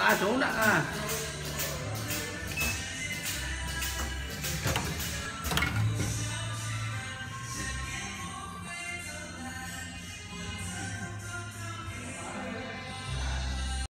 à xuống đó à